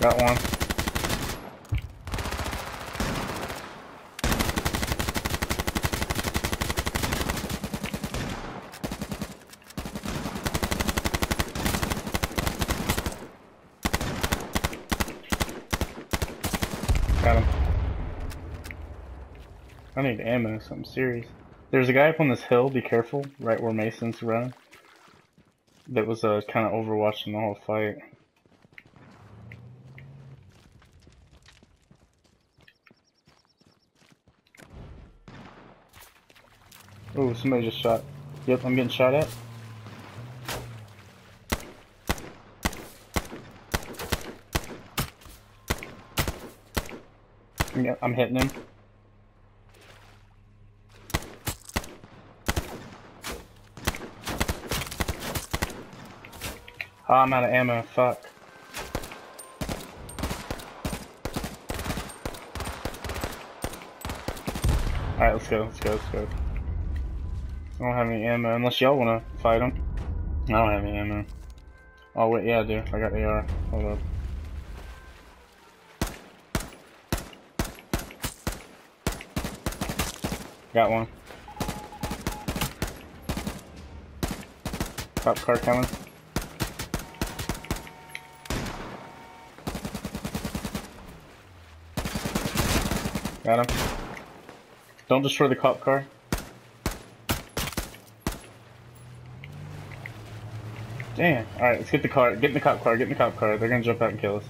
Got one. I need ammo, something serious. There's a guy up on this hill, be careful, right where Mason's running. That was uh, kind of overwatching the whole fight. Oh, somebody just shot. Yep, I'm getting shot at. Yeah, I'm hitting him. Oh, I'm out of ammo. Fuck. Alright, let's go. Let's go. Let's go. I don't have any ammo unless y'all want to fight them. I don't have any ammo. Oh, wait. Yeah, I do. I got the AR. Hold up. Got one. Cop car coming. Got him. Don't destroy the cop car. Damn. Alright, let's get the car. Get in the cop car. Get in the cop car. They're gonna jump out and kill us.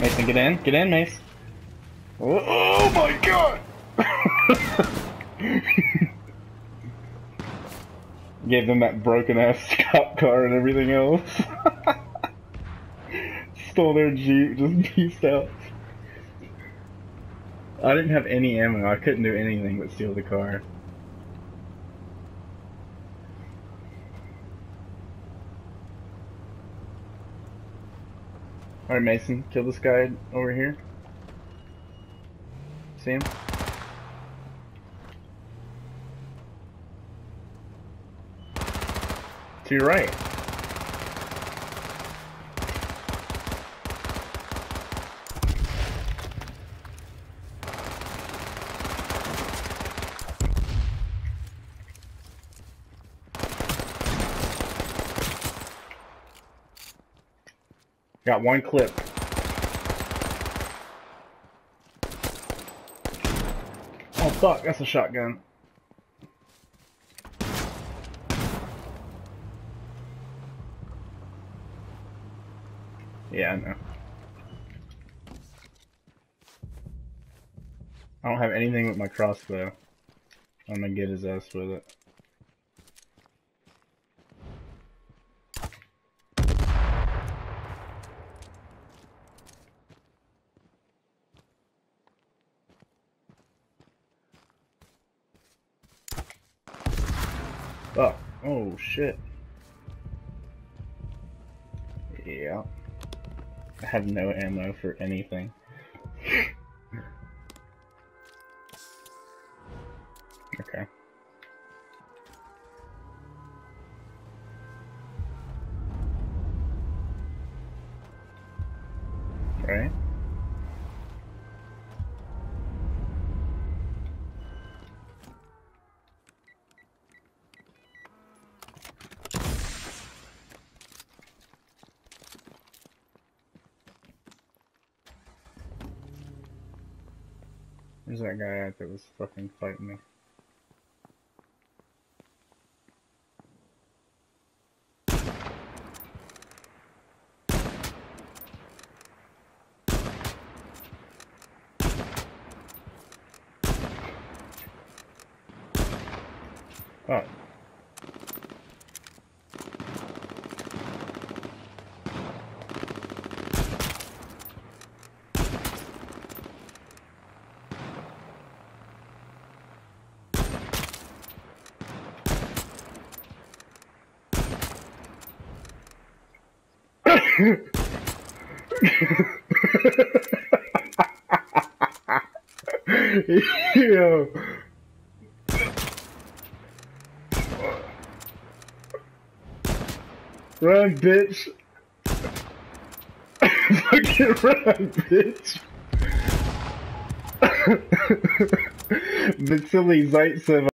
Mason, get in. Get in, Mace. Oh, oh my god! Gave them that broken ass cop car and everything else. Stole their Jeep, just pieced out. I didn't have any ammo. I couldn't do anything but steal the car. Alright, Mason, kill this guy over here. See him? To your right. Got one clip. Oh fuck, that's a shotgun. Yeah, I know. I don't have anything with my crossbow. I'm gonna get his ass with it. Oh, oh shit. Yeah. I have no ammo for anything. okay. Right. Where's that guy at that was fucking fighting me? Oh. Yo. Run, bitch. Fucking run, bitch. Vasily Zaitsev